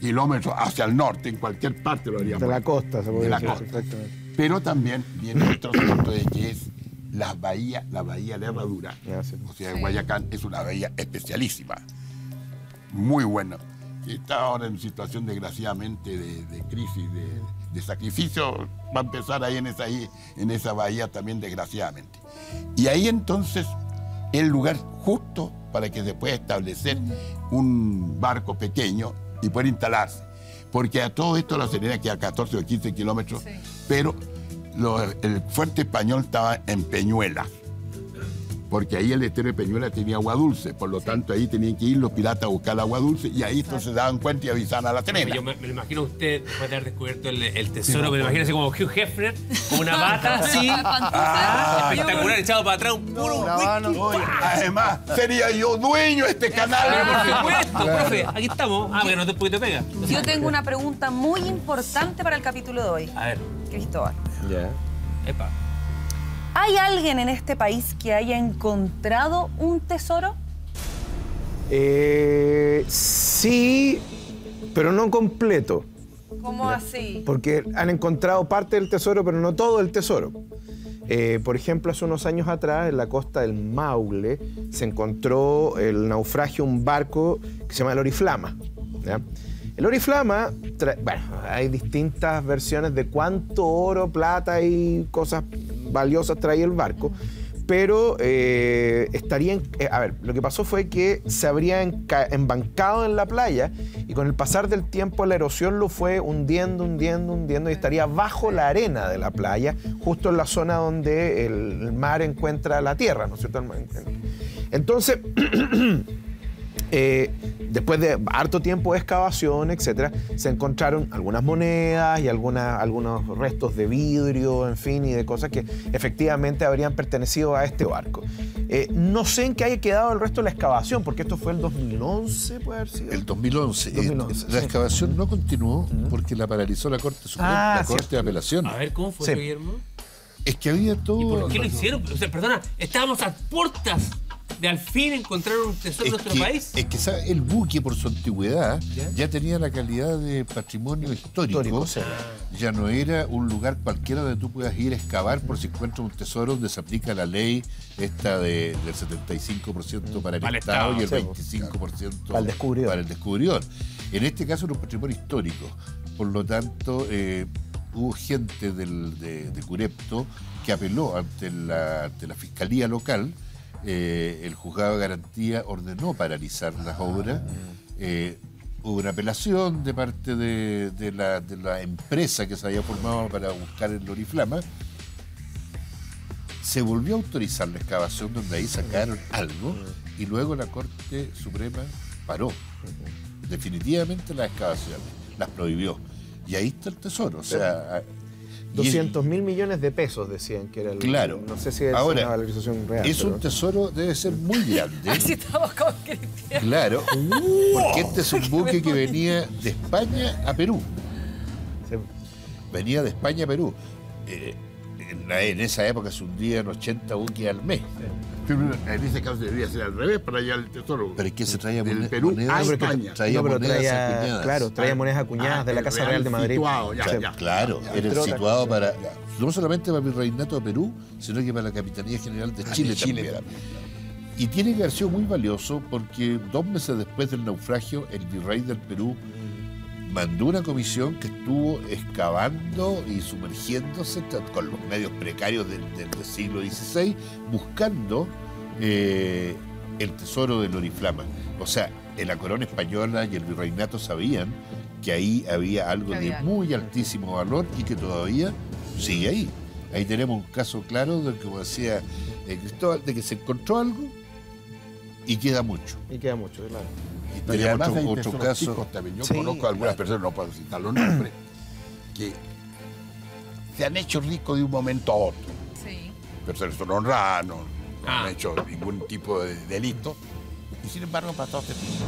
kilómetros hacia el norte, en cualquier parte lo habría De la costa, se De puede la decir costa. Pero también viene otro asunto de que es la bahía, la bahía de Herradura, o sea, Guayacán es una bahía especialísima, muy buena. que Está ahora en situación, desgraciadamente, de, de crisis, de, de sacrificio. Va a empezar ahí en esa, ahí en esa bahía también, desgraciadamente. Y ahí entonces el lugar justo para que se pueda establecer un barco pequeño y poder instalarse. Porque a todo esto la Serena queda a 14 o 15 kilómetros, pero lo- el fuerte español estaba en Peñuela. Porque ahí el estero de Peñuela tenía agua dulce, por lo tanto ahí tenían que ir los piratas a buscar agua dulce y ahí entonces se daban cuenta y avisaban a la Serena. Yo me, me lo imagino a usted después de haber descubierto el, el tesoro, Sí, me lo imagino así como Hugh Hefner, con una bata así, ah, espectacular, echado para atrás, un puro whisky. Además, sería yo dueño de este canal. Pero por supuesto, profe, aquí estamos. Ah, porque no te, porque te pega. Yo tengo una pregunta muy importante para el capítulo de hoy. A ver. Cristóbal. Ya. Epa. ¿Hay alguien en este país que haya encontrado un tesoro? Eh, sí, pero no completo. ¿Cómo así? Porque han encontrado parte del tesoro, pero no todo el tesoro. Eh, por ejemplo, hace unos años atrás, en la costa del Maule, se encontró el naufragio un barco que se llama el Oriflama. ¿ya? El Oriflama, bueno, hay distintas versiones de cuánto oro, plata y cosas valiosas traía el barco, pero eh, estaría, eh, a ver, lo que pasó fue que se habría embancado en la playa y con el pasar del tiempo la erosión lo fue hundiendo, hundiendo, hundiendo y estaría bajo la arena de la playa, justo en la zona donde el mar encuentra la tierra, ¿no es cierto? Entonces, eh, después de harto tiempo de excavación, etcétera, se encontraron algunas monedas y alguna- algunos restos de vidrio, en fin, y de cosas que efectivamente habrían pertenecido a este barco. Eh, no sé en qué haya quedado el resto de la excavación, porque esto fue el 2011, puede haber sido. El 2011. eh, 2011, la sí. excavación no continuó porque la paralizó la Corte Suprema, Ah, la Corte cierto. de Apelación. A ver, ¿cómo fue, Sí. Guillermo? Es que había todo. ¿Y por qué lo hicieron? O sea, perdona, estábamos a puertas de al fin encontrar un tesoro en Es nuestro que, país. es que el buque, por su antigüedad, ¿Ya? ya tenía la calidad de patrimonio histórico. Histórico, sí. Ya no era un lugar cualquiera donde tú puedas ir a excavar por si encuentras un tesoro donde se aplica la ley esta de, del 75% para el Para el Estado, y el Estado, sí, 25% Para el descubridor. para el descubridor. En este caso era un patrimonio histórico. Por lo tanto, eh, hubo gente del- de, de Curepto que apeló ante la, ante la Fiscalía local. Eh, el juzgado de garantía ordenó paralizar las obras. Eh, hubo una apelación de parte de, de la, de la empresa que se había formado para buscar el Loriflama. Se volvió a autorizar la excavación donde ahí sacaron algo y luego la Corte Suprema paró definitivamente las excavaciones, las prohibió. Y ahí está el tesoro. O sea, 200 mil millones de pesos decían que era el. Claro. No sé si es Ahora, una valorización real. es un tesoro, debe ser muy grande. Así estamos con Cristian. Claro, porque este es un buque que venía de España a Perú. Venía de España a Perú. Eh, en, la- en esa época se hundían 80 buques al mes. En ese caso debería ser al revés para llevar el tesoro. Pero es que se traía Del Perú monedas, a España. traía no, pero monedas traía, acuñadas. claro, traía monedas acuñadas Ah, de la Casa real Real de Madrid. situado, ya, Sí. ya. Claro, era situado para, no solamente para el Virreinato de Perú, sino que para la Capitanía General de Ah, Chile, de Chile también. también. Y tiene que haber sido muy valioso porque dos meses después del naufragio, el virrey del Perú mandó una comisión que estuvo excavando y sumergiéndose con los medios precarios del, del- del siglo XVI, buscando eh, el tesoro del Oriflama. O sea, en la corona española y el virreinato sabían que ahí había algo de muy altísimo valor y que todavía sigue ahí. Ahí tenemos un caso claro de, como decía eh, Cristóbal, de que se encontró algo y queda mucho. Y queda mucho, claro. Y tenemos otro, hay otro caso. chicos también. Yo Sí, conozco a algunas personas, no puedo citar los nombres, que se han hecho ricos de un momento a otro. Sí. Personas son honradas, no, no Ah. han hecho ningún tipo de delito. Y sin embargo han pasado este tiempo.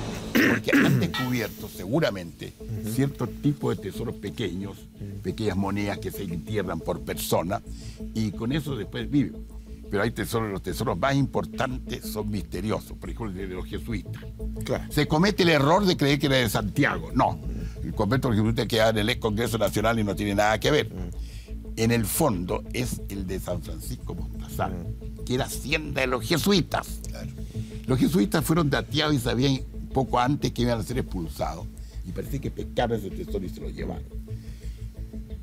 Porque han descubierto seguramente ciertos tipos de tesoros pequeños, pequeñas monedas que se entierran por persona, y con eso después viven. Pero hay tesoros, los tesoros más importantes son misteriosos, por ejemplo el de los jesuitas. Claro. Se comete el error de creer que era de Santiago. No. El convento de los jesuitas queda en el ex Congreso Nacional y no tiene nada que ver. En el fondo es el de San Francisco Montazán, que era hacienda de los jesuitas. Los jesuitas fueron dateados y sabían poco antes que iban a ser expulsados. Y parece que pescaron ese tesoro y se lo llevaron.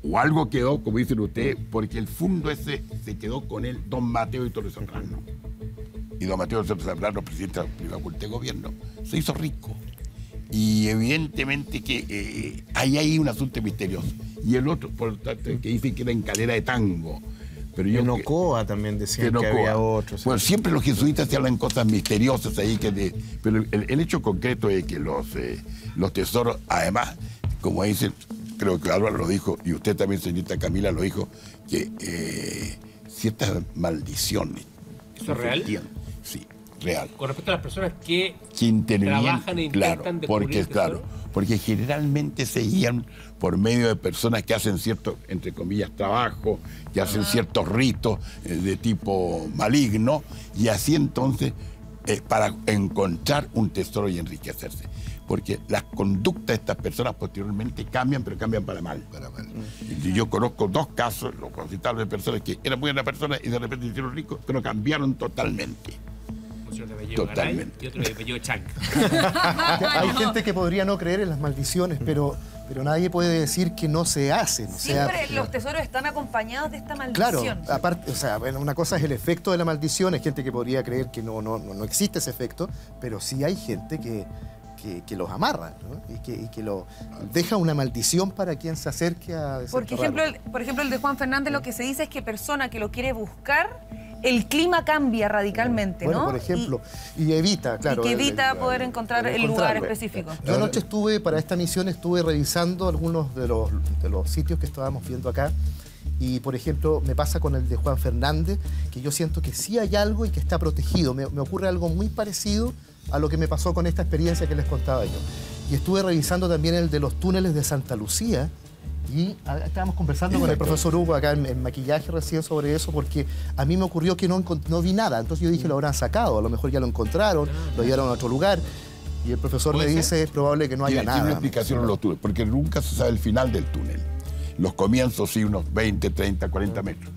O algo quedó, como dicen ustedes, porque el fondo ese se quedó con él Don Mateo y Torres Zambrano. Y Don Mateo Torres Zambrano, presidente de la Junta de Gobierno, se hizo rico. Y evidentemente que eh, hay ahí un asunto misterioso. Y el otro, por lo tanto, que dicen que era en calera de tango. Pero yo en que- Ocoa también decían que, había otros. Bueno, siempre los jesuitas se hablan cosas misteriosas ahí, que de- pero el, el hecho concreto es que los, eh, los tesoros, además, como dicen, creo que Álvaro lo dijo, y usted también, señorita Camila, lo dijo, que eh, ciertas maldiciones. ¿Eso es real? Sí, real. Con respecto a las personas que Que trabajan e claro, intentan porque, tesoro. claro, porque generalmente se guían por medio de personas que hacen cierto, entre comillas, trabajo, que hacen ciertos ritos eh, de tipo maligno, y así entonces eh, para encontrar un tesoro y enriquecerse. Porque las conductas de estas personas posteriormente cambian, pero cambian para mal. Para mal. Y yo conozco dos casos, los concitables de personas que eran buenas personas y de repente se hicieron ricos, pero cambiaron totalmente. De apellido Garay Totalmente. y otro de apellido Chang. Hay gente que podría no creer en las maldiciones, pero, pero nadie puede decir que no se hacen. O sea, Siempre los tesoros están acompañados de esta Claro, maldición. aparte, o sea, una cosa es el efecto de la maldición, hay gente que podría creer que no, no, no, no existe ese efecto, pero sí hay gente que, que, que los amarra ¿no? y, que, y que lo deja una maldición para quien se acerque a Por desenterrarlo. ejemplo, el, por ejemplo, el de Juan Fernández lo que se dice es que persona que lo quiere buscar el clima cambia radicalmente, Bueno, ¿no? por ejemplo, y, evita, claro. y que el- evita el- poder encontrar el lugar específico. Yo anoche estuve, para esta misión, estuve revisando algunos de los, de los sitios que estábamos viendo acá. Y, por ejemplo, me pasa con el de Juan Fernández, que yo siento que sí hay algo y que está protegido. Me, me ocurre algo muy parecido a lo que me pasó con esta experiencia que les contaba yo. Y estuve revisando también el de los túneles de Santa Lucía. Y estábamos conversando con el profesor Hugo acá en, en maquillaje recién sobre eso, porque a mí me ocurrió que no, no vi nada. Entonces yo dije, lo habrán sacado, a lo mejor ya lo encontraron, lo llevaron a otro lugar. Y el profesor me dice, es probable que no haya tiene nada. una explicación en los túneles, porque nunca se sabe el final del túnel. Los comienzos sí, unos 20, 30, 40 metros.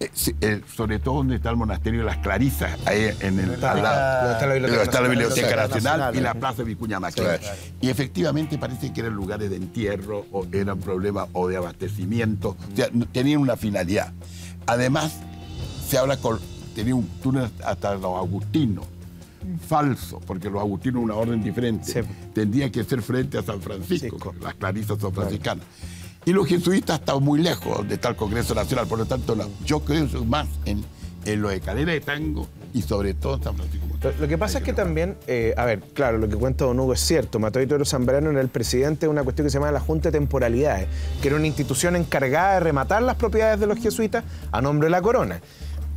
Eh, eh, sobre todo donde está el monasterio de las Clarisas, ahí en el Está al lado, donde está la Biblioteca está la Nacional. Biblioteca Nacional, Nacional y la. Plaza Vicuña Mackenna. Claro. Y efectivamente parece que eran lugares de entierro o eran problemas o de abastecimiento. O sea, tenían una finalidad. Además, se habla con. Tenía un túnel hasta los agustinos. Falso, porque los agustinos una orden diferente. Sí. Tendría que ser frente a San Francisco, Francisco. las clarisas son franciscanas. Y los jesuitas están muy lejos donde está el Congreso Nacional, por lo tanto, yo creo más en, lo de Calera de Tango y sobre todo en San Francisco. Lo, lo que pasa es que también, eh, a ver, claro, lo que cuenta Don Hugo es cierto. Mateo Toro Zambrano era el presidente de una cuestión que se llama la Junta de Temporalidades, que era una institución encargada de rematar las propiedades de los jesuitas a nombre de la corona.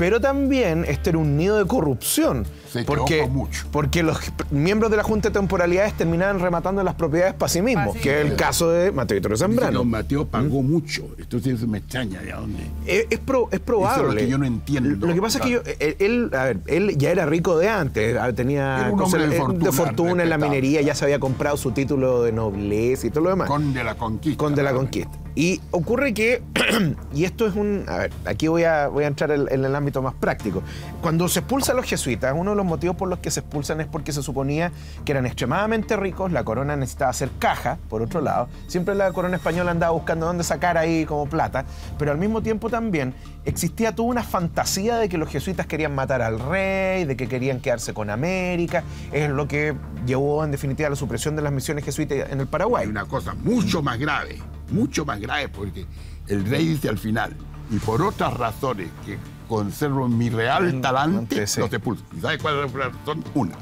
Pero también este era un nido de corrupción. Se porque, mucho. porque los miembros de la Junta de Temporalidades terminaban rematando las propiedades para sí mismos, sí que es el caso de Mateo Toro Dice que Zambrano. Don Mateo pagó mucho. Entonces me extraña de dónde. Es, es pro- es probable. Eso es lo que yo no entiendo. Lo que pasa es que yo- él, él- a ver, él ya era rico de antes, ah, tenía Era un cosas de eh, fortuna, fortuna en la minería, ya se había comprado su título de nobleza y todo lo demás. Con de la conquista. Con de la conquista. Y ocurre que, y esto es un, a ver, aquí voy a, voy a entrar en, el ámbito más práctico. Cuando se expulsan los jesuitas, uno de los motivos por los que se expulsan es porque se suponía que eran extremadamente ricos, la corona necesitaba hacer caja, por otro lado. Siempre la corona española andaba buscando dónde sacar ahí como plata, pero al mismo tiempo también existía toda una fantasía de que los jesuitas querían matar al rey, de que querían quedarse con América, es lo que llevó en definitiva a la supresión de las misiones jesuitas en el Paraguay. Hay una cosa mucho más grave, mucho más grave, porque el rey dice al final, y por otras razones que conservo mi real talante, sí. los expulso. ¿Y sabes cuál es la razón? Una.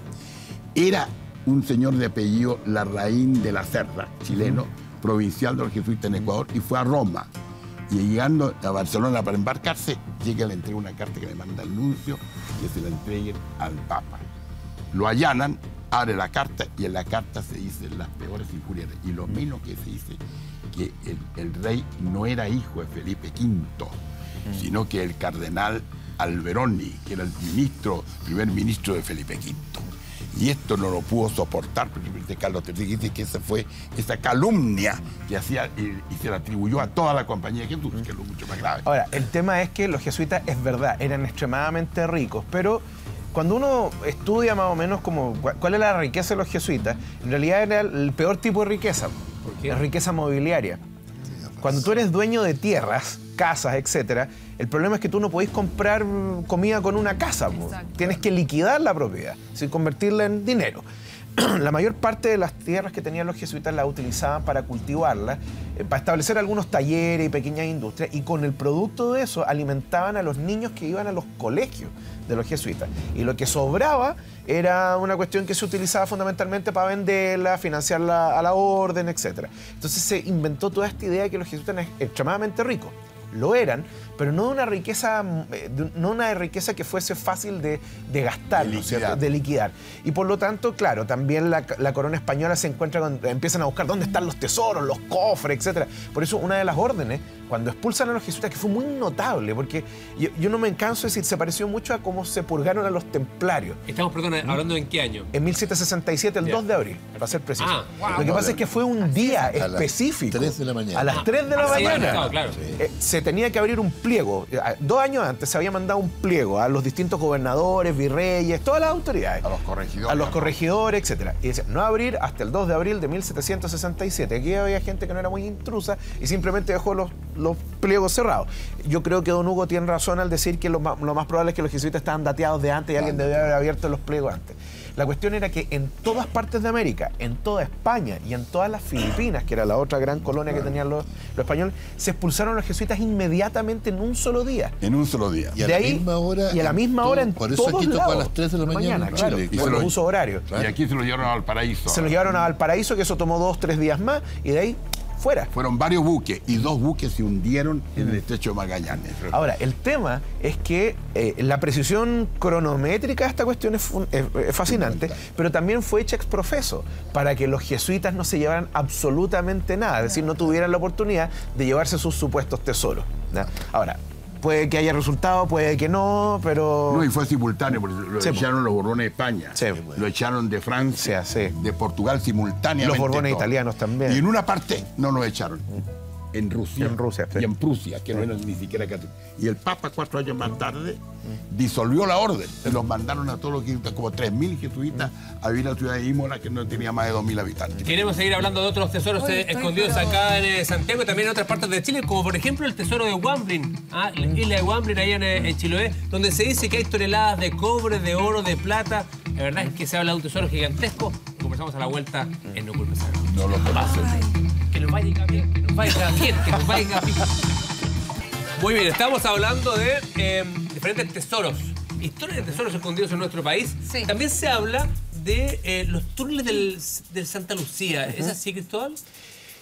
Era un señor de apellido Larraín de la Cerda, chileno, provincial de los jesuitas en Ecuador, y fue a Roma. Y llegando a Barcelona para embarcarse, llega le entrega una carta que le manda el nuncio que se la entreguen al Papa. Lo allanan, abre la carta y en la carta se dicen las peores injurias. Y lo menos que se dice que el, el rey no era hijo de Felipe V, sino que el cardenal Alberoni, que era el ministro, primer ministro de Felipe V. Y esto no lo pudo soportar, precisamente Carlos III dice que esa fue esa calumnia que hacía y, y se la atribuyó a toda la compañía de Jesús, que es lo mucho más grave. Ahora, el tema es que los jesuitas, es verdad, eran extremadamente ricos, pero cuando uno estudia más o menos como cuál es la riqueza de los jesuitas, en realidad era el peor tipo de riqueza, qué? la riqueza mobiliaria. Cuando tú eres dueño de tierras, casas, etcétera, el problema es que tú no podés comprar comida con una casa. Tienes que liquidar la propiedad, sin convertirla en dinero. la mayor parte de las tierras que tenían los jesuitas las utilizaban para cultivarlas, eh, para establecer algunos talleres y pequeñas industrias, y con el producto de eso alimentaban a los niños que iban a los colegios de los jesuitas. Y lo que sobraba era una cuestión que se utilizaba fundamentalmente para venderla, financiarla a la orden, etc. Entonces se inventó toda esta idea de que los jesuitas eran extremadamente ricos. Lo eran, pero no de una riqueza, eh, no una riqueza que fuese fácil de, de gastar, De ¿no es cierto? liquidar. de liquidar. Y por lo tanto, claro, también la, la corona española se encuentra con, empiezan a buscar dónde están los tesoros, los cofres, etc. Por eso una de las órdenes, cuando expulsan a los jesuitas, que fue muy notable, porque yo, yo no me canso de decir, se pareció mucho a cómo se purgaron a los templarios. Estamos, perdón, hablando en qué año. En 1767, el Ya. 2 de abril, para ser preciso. Ah, wow. Lo que pasa es que fue un día A las específico. 3 de la mañana. A las 3 de la Ah, mañana. claro, claro. Eh, se tenía que abrir un pliego. Eh, Dos años antes se había mandado un pliego a los distintos gobernadores, virreyes, todas las autoridades. A los corregidores. A los corregidores, etc. Y decía, no abrir hasta el 2 de abril de 1767. Aquí había gente que no era muy intrusa y simplemente dejó los, los pliegos cerrados. Yo creo que don Hugo tiene razón al decir que lo más, lo más probable es que los jesuitas estaban dateados de antes y alguien debe haber abierto los pliegos antes. La cuestión era que en todas partes de América, en toda España y en todas las Filipinas, que era la otra gran colonia que tenían los, los españoles, se expulsaron los jesuitas inmediatamente en un solo día. En un solo día. Y a de la ahí- misma hora. y a la misma todo- hora en Por eso todos aquí tocó a lados. las 3 de la mañana, en claro, Chile. Y por se los lo- usos horarios. Y aquí se lo llevaron al paraíso. Se los llevaron a Valparaíso, que eso tomó dos, tres días más, y de ahí fuera. Fueron varios buques y dos buques se hundieron en el estrecho de Magallanes. Ahora, el tema es que eh, la precisión cronométrica de esta cuestión es, fascinante, pero también fue hecha ex profeso para que los jesuitas no se llevaran absolutamente nada, es decir, no tuvieran la oportunidad de llevarse sus supuestos tesoros. Ahora, puede que haya resultado, puede que no, pero... No, y fue simultáneo, porque lo Sí, echaron los Borbones de España, Sí. lo echaron de Francia, Sí, de Portugal simultáneamente. Los Borbones todo. italianos también. Y en una parte no nos echaron. En Rusia. En Rusia, sí. Y en Prusia, que no eran ni siquiera católicos. Y el Papa, cuatro años más tarde, disolvió la orden. Se los mandaron a todos los jesuitas, como 3.000 jesuitas, a vivir a la ciudad de Imola, que no tenía más de 2.000 habitantes. Queremos seguir hablando de otros tesoros Oye, eh, escondidos pero- acá en eh, Santiago y también en otras partes de Chile, como por ejemplo el tesoro de Wamblin, ¿ah? la isla de Wamblin allá en, eh, en Chiloé, donde se dice que hay toneladas de cobre, de oro, de plata. La verdad es que se habla de un tesoro gigantesco. Conversamos a la vuelta en No Culpes. No lo conocen. Que nos vaya bien, vaya vaya. Muy bien, estamos hablando de eh, diferentes tesoros, historias de tesoros escondidos en nuestro país. Sí. También se habla de eh, los túneles del, del Santa Lucía. ¿Es así, Cristóbal?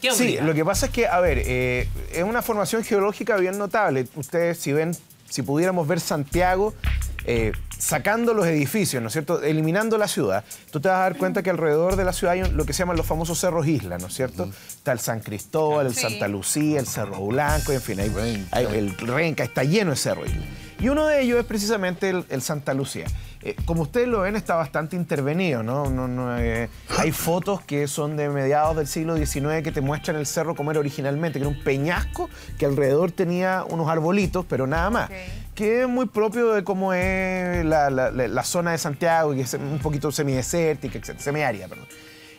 ¿Qué Sí, lo que pasa es que, a ver, eh, es una formación geológica bien notable. Ustedes, si ven, si pudiéramos ver Santiago eh, sacando los edificios, ¿no es cierto? Eliminando la ciudad, tú te vas a dar cuenta que alrededor de la ciudad hay lo que se llaman los famosos cerros islas, ¿no es cierto? Está el San Cristóbal, el Sí. Santa Lucía, el Cerro Blanco, en fin, hay, Renca. hay- el Renca está lleno de cerros islas. Y uno de ellos es precisamente el, el Santa Lucía. Eh, como ustedes lo ven, está bastante intervenido, ¿no? No- no, eh, hay fotos que son de mediados del siglo XIX que te muestran el cerro como era originalmente, que era un peñasco que alrededor tenía unos arbolitos, pero nada más. Que es muy propio de cómo es la, la- la- la zona de Santiago, que es un poquito semidesértica, etc., semiárida, perdón.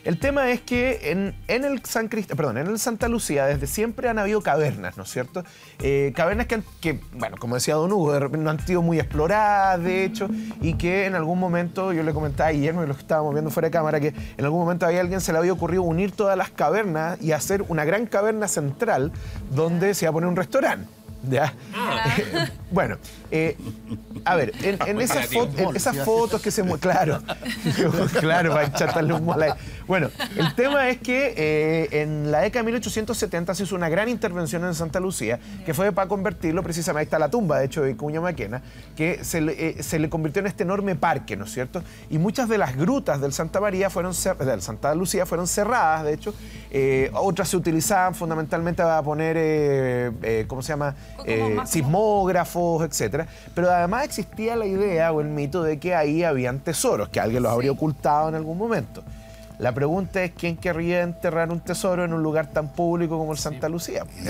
El tema es que en, en el San Crist- perdón, en el Santa Lucía desde siempre han habido cavernas, ¿no es cierto? Eh, cavernas que, han- que, bueno, como decía Don Hugo, no han sido muy exploradas, de hecho, y que en algún momento, yo le comentaba a Guillermo y los que estábamos viendo fuera de cámara, que en algún momento había alguien se le había ocurrido unir todas las cavernas y hacer una gran caverna central donde se iba a poner un restaurante. ¿Ya? bueno, eh, a ver, en, en esas, creativo. fo- en esas fotos que se muestran, claro, claro, para echarle humo al aire. Bueno, el tema es que eh, en la década de 1870 se hizo una gran intervención en Santa Lucía, que fue para convertirlo precisamente, ahí está la tumba, de hecho, de Cuña Maquena, que se le, eh, se le convirtió en este enorme parque, ¿no es cierto? Y muchas de las grutas del Santa María fueron, del Santa Lucía fueron cerradas, de hecho, eh, otras se utilizaban fundamentalmente para poner, eh, eh, ¿cómo se llama? Eh, sismógrafos, etcétera. Pero además existía la idea o el mito de que ahí habían tesoros, que alguien los habría ocultado en algún momento. La pregunta es quién querría enterrar un tesoro en un lugar tan público como el Santa Lucía. Y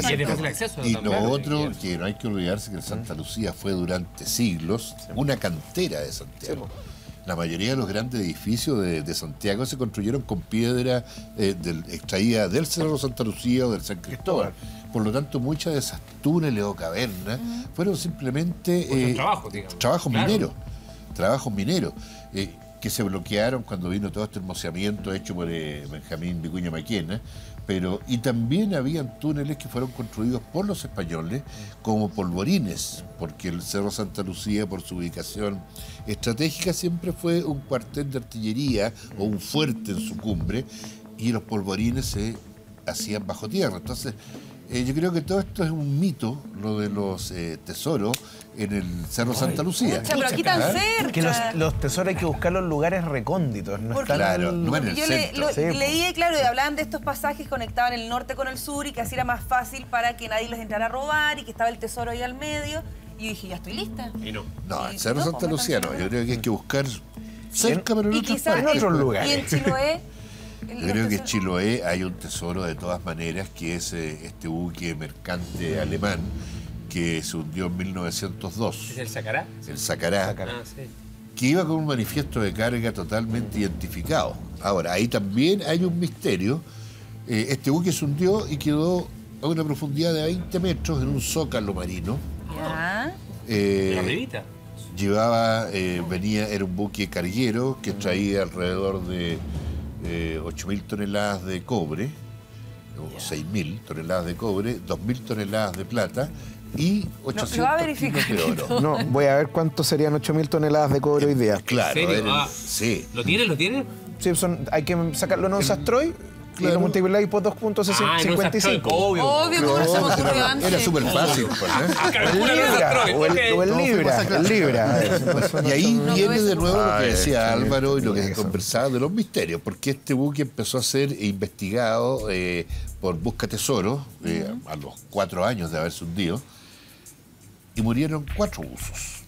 acceso. También. lo otro, que no hay que olvidarse que el Santa Lucía fue durante siglos una cantera de Santiago. La mayoría de los grandes edificios de, de Santiago se construyeron con piedra eh, del- extraída del Cerro Santa Lucía o del San Cristóbal. Por lo tanto, muchas de esas túneles o cavernas fueron simplemente Muchos trabajos, trabajos Claro. mineros. Trabajos mineros. eh, que se bloquearon cuando vino todo este hermoseamiento hecho por eh, Benjamín Vicuña Maquena, pero y también habían túneles que fueron construidos por los españoles como polvorines, porque el Cerro Santa Lucía por su ubicación estratégica siempre fue un cuartel de artillería o un fuerte en su cumbre y los polvorines se hacían bajo tierra. Entonces, eh, yo creo que todo esto es un mito, lo de los eh, tesoros en el Cerro Santa Lucía. Pucha, pero aquí tan cerca. Que los, los tesoros hay que buscarlos en lugares recónditos, no Porque- están Claro, el- no en el Yo le, centro. lo- Sí, po. leí, claro, y hablaban de estos pasajes que conectaban el norte con el sur y que así era más fácil para que nadie los entrara a robar y que estaba el tesoro ahí al medio. Y yo dije, ya estoy lista. Y no. No, Y el Cerro no, Santa pues, Lucía no. Yo creo que hay que buscar cerca, pero en Y quizás partes. en otros y lugares. en Chiloé. Yo creo que en Chiloé hay un tesoro de todas maneras, que es eh, este buque mercante alemán que se hundió en 1902, ¿Es el sacará? el Sacará, Ah, sí. que iba con un manifiesto de carga totalmente identificado. Ahora, ahí también hay un misterio. Eh, este buque se hundió y quedó a una profundidad de 20 metros en un zócalo marino. Ya. Eh, La llevaba, eh, venía, era un buque carguero que traía alrededor de eh, 8.000 toneladas de cobre, o 6.000 toneladas de cobre, 2.000 toneladas de plata y 800 lo va a kilos verificar, de oro. No, voy a ver cuánto serían 8.000 toneladas de cobre hoy día. Claro, serio? eran- Ah. sí. ¿Lo tiene? ¿Lo tiene? Sí, son, hay que sacarlo en onzas Troy y Claro. lo multiplicáis por Ah, no, 2.55. obvio. Obvio, ¿cómo se me ocurrió antes? Era súper fácil. pues, ¿eh? O el, o el libra, el libra. Y ahí No, viene de nuevo lo Ah, que decía sí, Álvaro y lo que que conversaba de los misterios, porque este buque empezó a ser investigado eh, por Busca Tesoro eh, a los cuatro años de haberse hundido y murieron cuatro buzos.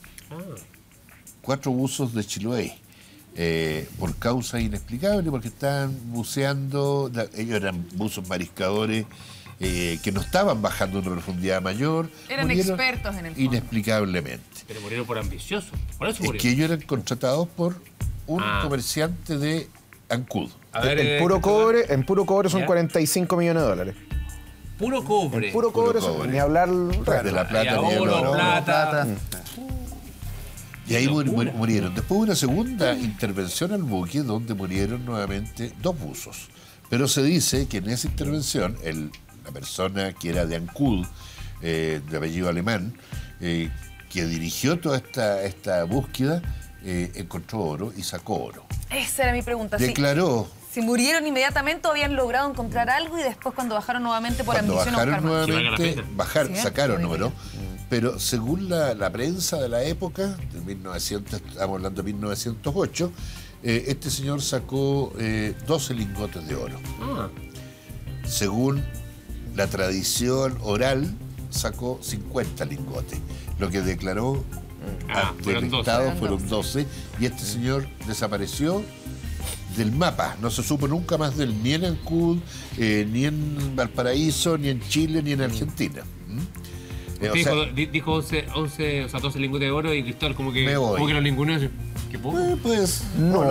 Cuatro buzos de Chiloé. Eh, por causa inexplicable, porque estaban buceando, la- ellos eran buzos mariscadores eh, que no estaban bajando a una profundidad mayor. Eran murieron expertos en el fondo. Inexplicablemente. Pero murieron por ambiciosos. Por eso Es murieron. que ellos eran contratados por un Ah. comerciante de Ancud. A ver, En eh, puro cobre, en puro cobre son ¿Ya? 45 millones de dólares. Puro cobre. En puro Puro cobre, ni hablar De la plata ni oro, oro. plata. Y ahí muri- muri- murieron. Después hubo una segunda intervención al buque donde murieron nuevamente dos buzos. Pero se dice que en esa intervención el- la persona que era de Ancud, eh, de apellido alemán, eh, que dirigió toda esta, esta búsqueda, eh, encontró oro y sacó oro. Esa era mi pregunta. Declaró si murieron inmediatamente o habían logrado encontrar algo y después cuando bajaron nuevamente por Cuando ambición a bajaron buscar nuevamente, bajar, Sí, sacaron oro, pero según la, la prensa de la época, de 1900, estamos hablando de 1908, eh, este señor sacó eh, 12 lingotes de oro. Ah, Según la tradición oral, sacó 50 lingotes. Lo que declaró Ah, ante fueron el 12. Estado Fueron fueron 12 y este señor desapareció del mapa. No se supo nunca más de él, ni en Ancud, eh, ni en Valparaíso, ni en Chile, ni en Argentina. ¿Mm? O dijo, sea, di- dijo 11, 11, o sea, 12 lingotes de oro y Cristóbal como que, Me como que los ninguneó. Qué poco. eh, pues, No,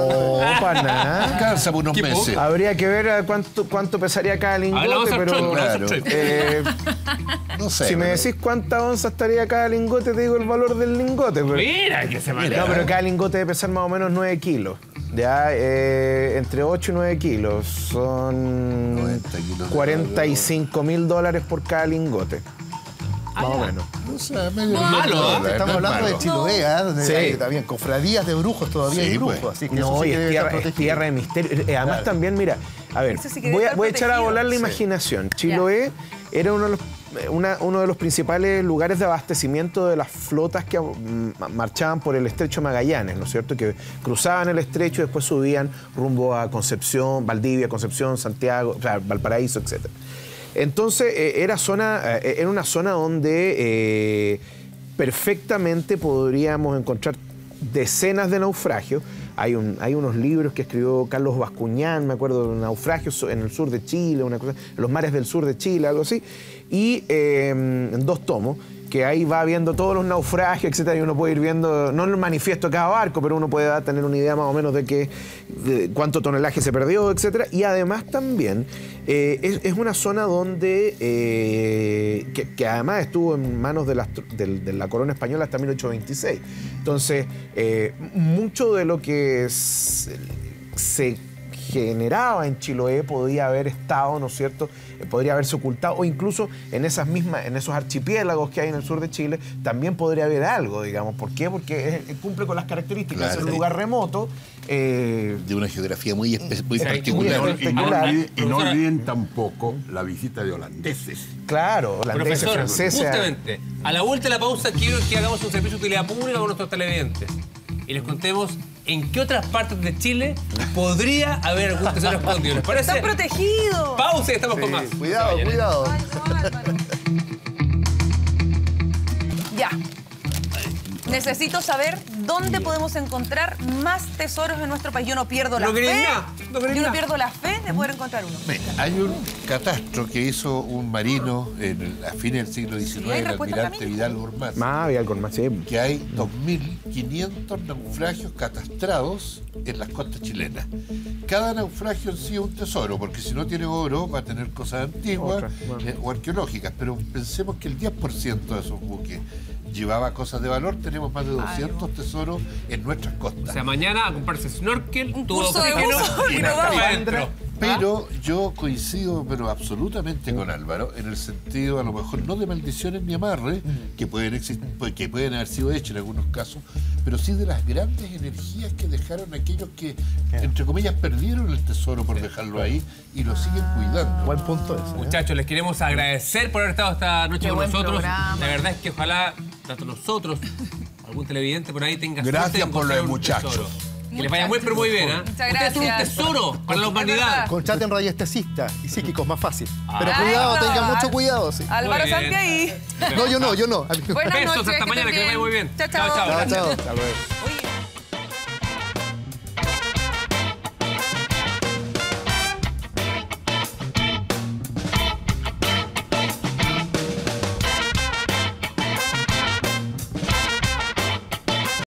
para nada. alcanza por unos Qué meses. Habría que ver a cuánto, cuánto pesaría cada lingote, pero claro. Eh, No sé. si me pero- decís cuánta onza estaría cada lingote, te digo el valor del lingote. pero- Mira, que se No, maneja. pero cada lingote debe pesar más o menos 9 kilos. Ya, eh, entre 8 y 9 kilos. Son 90 kilos de 45 mil dólares por cada lingote. Más o menos. Medio No es malo, ¿eh? Estamos no es hablando de. Chiloé, ¿ah? donde Sí. hay también cofradías de brujos todavía Sí, hay brujos, pues. así que eso No, sí y que es tierra, es protegido. tierra de misterio. Eh, Además Claro. también, mira, a ver, voy a, estar voy a echar a volar la Sí. imaginación. Chiloé era uno de, los, eh, una- uno de los principales lugares de abastecimiento de las flotas que mm, marchaban por el estrecho Magallanes, ¿no es cierto? Que cruzaban el estrecho y después subían rumbo a Concepción, Valdivia, Concepción, Santiago, o sea, Valparaíso, etc. Entonces, eh, era, zona, eh, era una zona donde eh, perfectamente podríamos encontrar decenas de naufragios. Hay, un- hay unos libros que escribió Carlos Bascuñán, me acuerdo, de naufragios en el sur de Chile, una cosa, los mares del sur de Chile, algo así, y en dos tomos, que ahí va viendo todos los naufragios, etcétera, y uno puede ir viendo, no el manifiesto de cada barco, pero uno puede tener una idea más o menos de, qué, de cuánto tonelaje se perdió, etcétera. Y además también eh, es, una zona donde, eh, que, que además estuvo en manos de, la corona española hasta 1826. Entonces, eh, mucho de lo que se generaba en Chiloé podía haber estado, ¿no es cierto? Eh, Podría haberse ocultado, o incluso en esas mismas, en esos archipiélagos que hay en el sur de Chile, también podría haber algo, digamos. ¿Por qué? Porque es- cumple con las características de ser un Claro. lugar remoto. eh, De una geografía muy, muy Sí, particular. muy Y no, espectacular. olviden, y no Profesora. olviden tampoco la visita de holandeses. claro, holandeses, Profesor, franceses. justamente, a la vuelta de la pausa quiero que hagamos un servicio de utilidad pública con nuestros televidentes y les contemos en qué otras partes de Chile podría haber algún tesoro escondido. ¿Les parece? ¡Están protegidos! Pausa y estamos con más. Cuidado, No ¿eh? cuidado. Necesito saber dónde podemos encontrar más tesoros en nuestro país. Yo no pierdo la No fe. nada, no Yo no nada. pierdo la fe de poder encontrar uno. Mira, Hay un catastro que hizo un marino en el- a fines del siglo XIX, el almirante. Vidal Más había algo más, sí. que hay 2.500 naufragios catastrados en las costas chilenas. Cada naufragio en sí es un tesoro, porque si no tiene oro va a tener cosas antiguas Otra, bueno. eh, o arqueológicas, pero pensemos que el 10% de esos buques llevaba cosas de valor. Tenemos más de 200 tesoros en nuestras costas. O sea, mañana a comprarse snorkel, Un tubo curso de oxígeno buzo y y Pero yo coincido, pero absolutamente con Álvaro, en el sentido, a lo mejor no de maldiciones ni amarre, que pueden existir, que pueden haber sido hechas en algunos casos, pero sí de las grandes energías que dejaron aquellos que, entre comillas, perdieron el tesoro por dejarlo ahí y lo siguen cuidando. Buen punto ese. ¿eh? Muchachos, les queremos agradecer por haber estado esta noche Qué con nosotros. programa. La verdad es que ojalá, tanto nosotros, algún televidente por ahí tenga Gracias por lo de muchachos. Que les vaya muy, pero muy bien, ¿ah? Muchas Ustedes son un gracias. tesoro para la humanidad. Contraten radiestesistas y psíquicos más fácil. Pero Ah. cuidado, Eso. tengan mucho cuidado. Sí. Álvaro bien. Santiago. No, yo no, yo no. Buenas Besos, noches. hasta mañana, que les vaya muy bien. Chao, chao. Chao, chao. Chao, chao. Hasta luego.